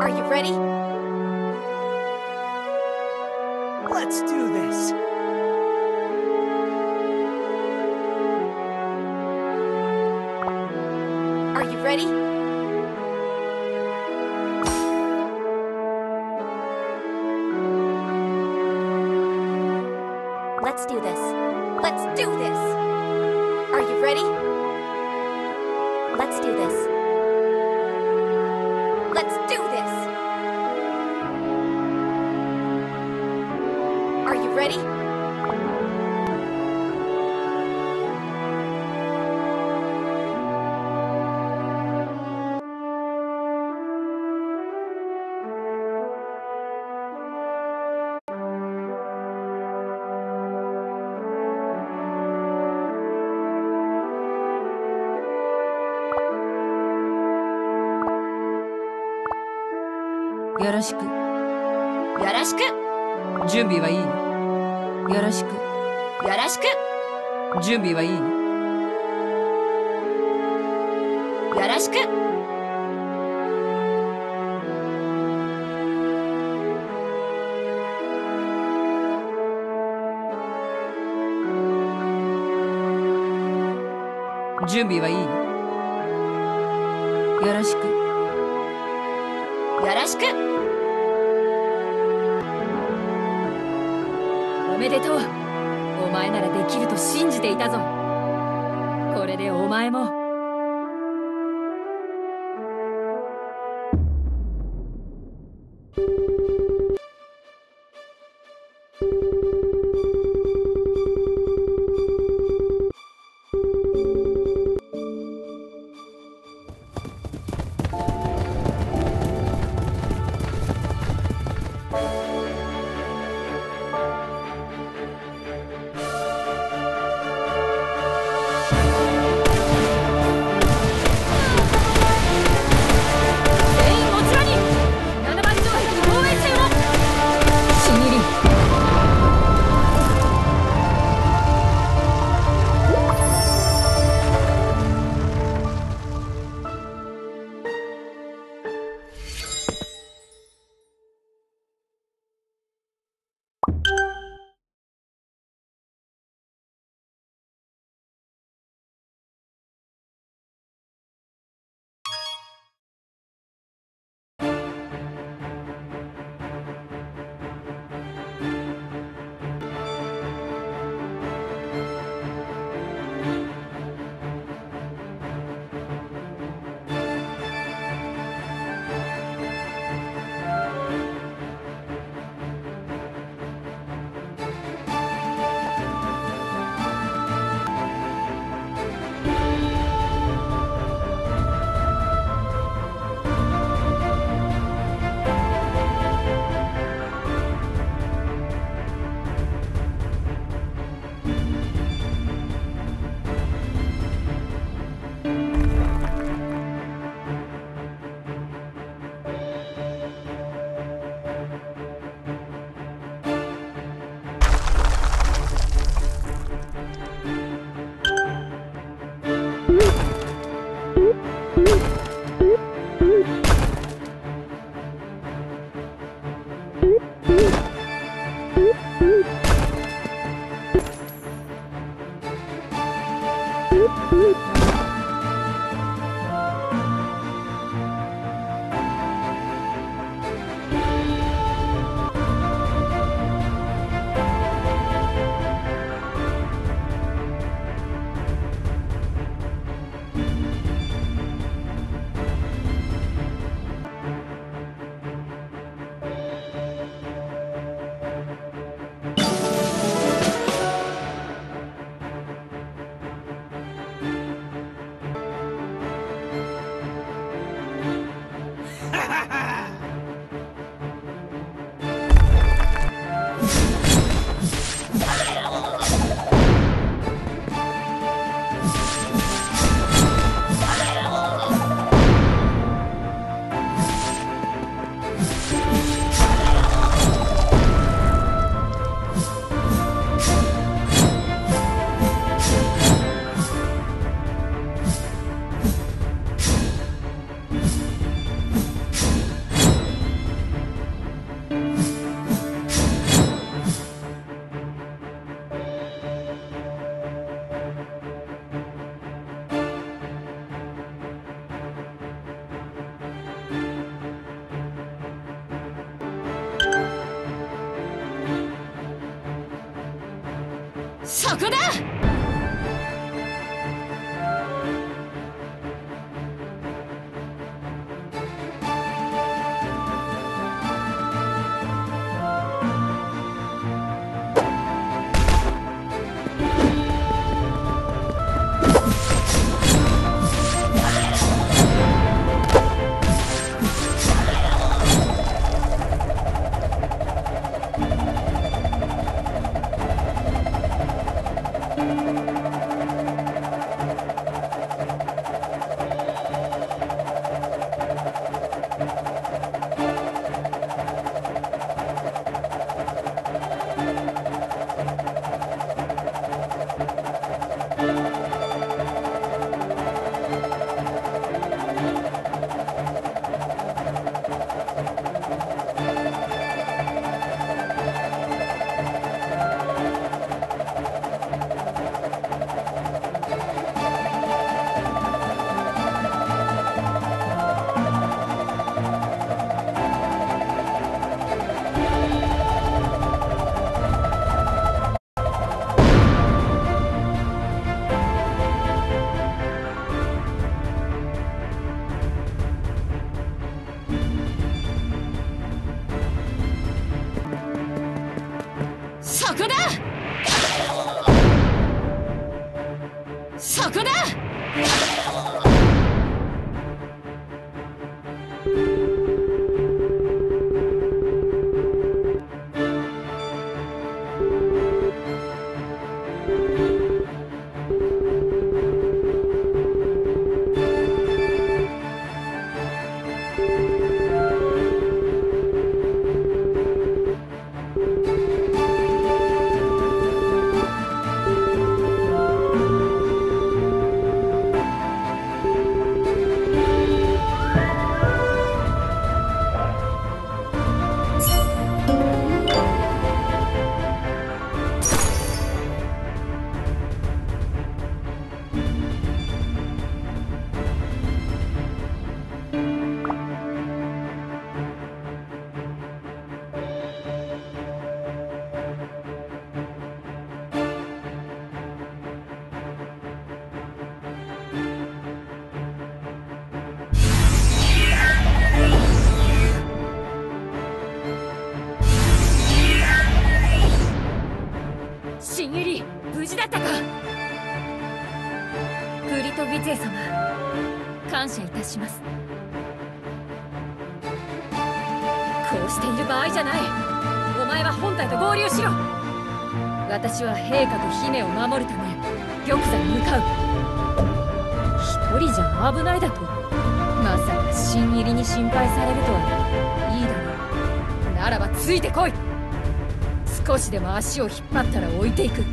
Are you ready? Let's do this. Are you ready? よろしく。よろしく。準備はいいよろしく。よろしく。準備はいいよろしく。準備はいいよろしくよろしく。おめでとう。お前ならできると信じていたぞ。これでお前も。そこだ！プリトビゼ様。感謝いたします。こうしている場合じゃない。お前は本体と合流しろ。私は陛下と姫を守るため玉座に向かう。一人じゃ危ないだと。まさか新入りに心配されるとは。いいだろう。ならばついてこい。少しでも足を引っ張ったら置いていく。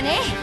わね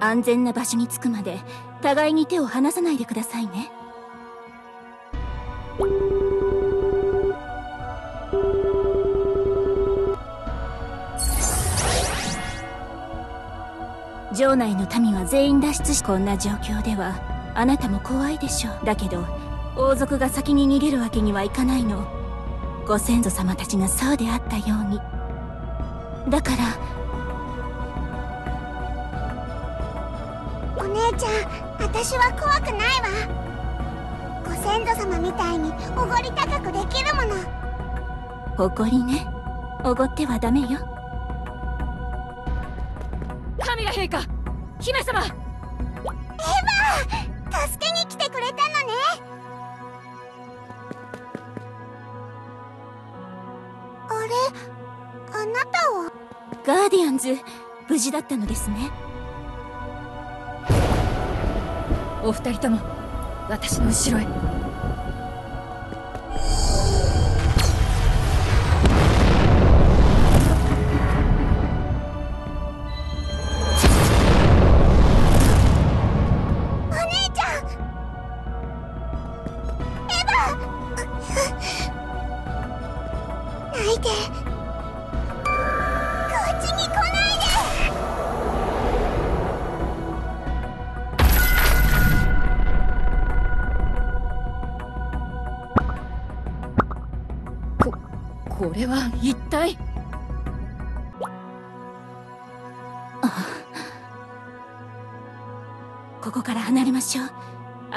安全な場所に着くまで互いに手を離さないでくださいね。城内の民は全員脱出しこんな状況ではあなたも怖いでしょう。だけど王族が先に逃げるわけにはいかないの。ご先祖様たちがそうであったように。だから姉ちゃん私は怖くないわ。ご先祖様みたいにおごり高くできるもの。誇りね。おごってはダメよ。カミラ陛下姫様。助けに来てくれたのね。あれあなたは？ガーディアンズ無事だったのですねお二人とも私の後ろへ。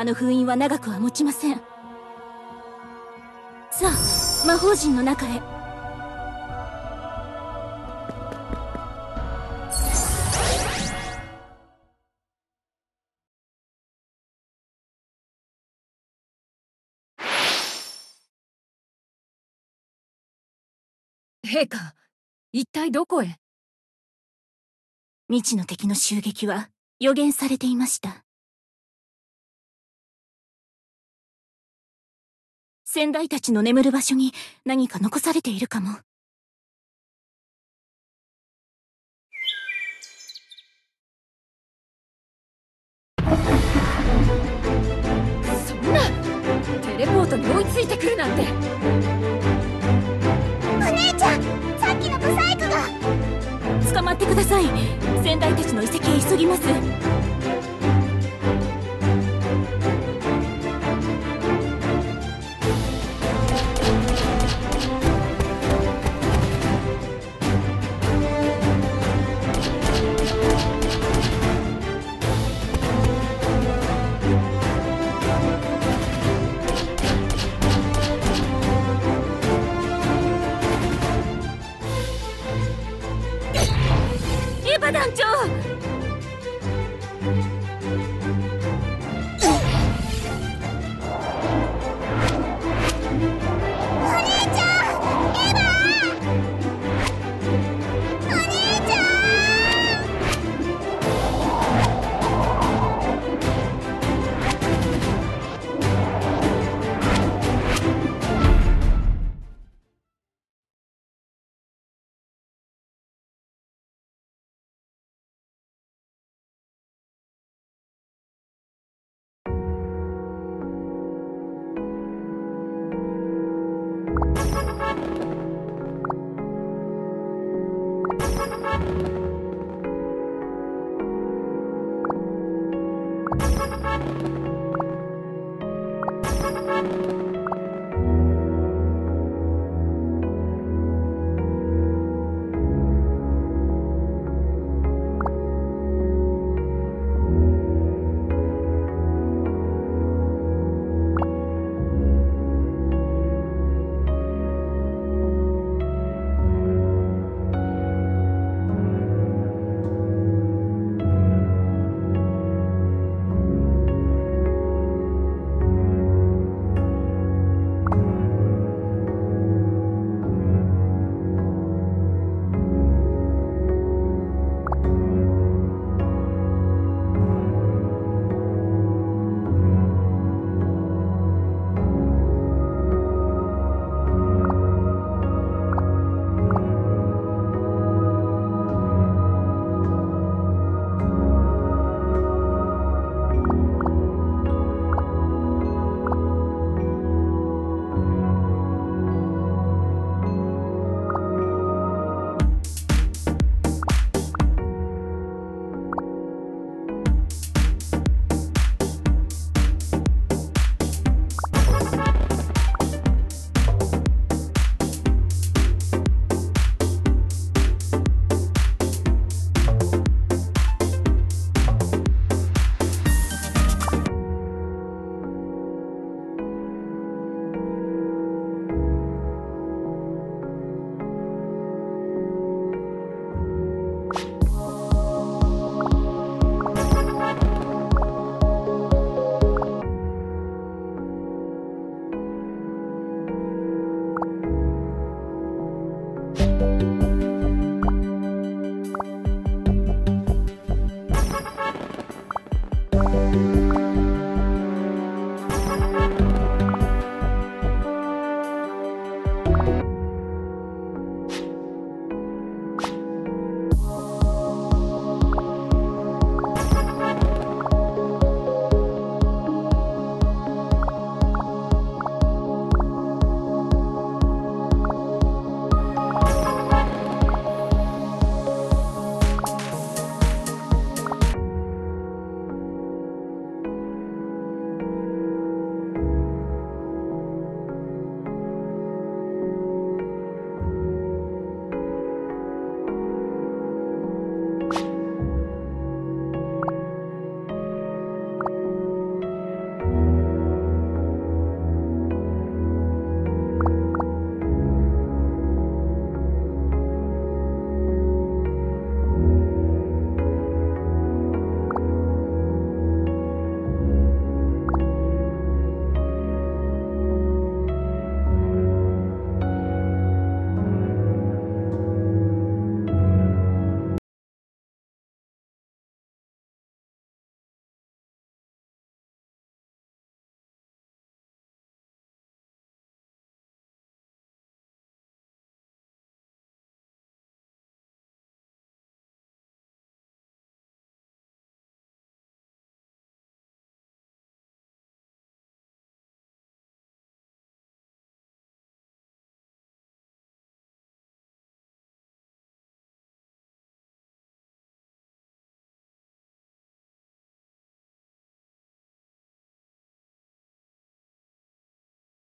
あの封印は長くは持ちません。さあ魔法陣の中へ。陛下一体どこへ？未知の敵の襲撃は予言されていました先代たちの眠る場所に何か残されているかも。そんな。テレポートに追いついてくるなんて。お姉ちゃんさっきのブサイクが。捕まってください。先代たちの遺跡へ急ぎます長。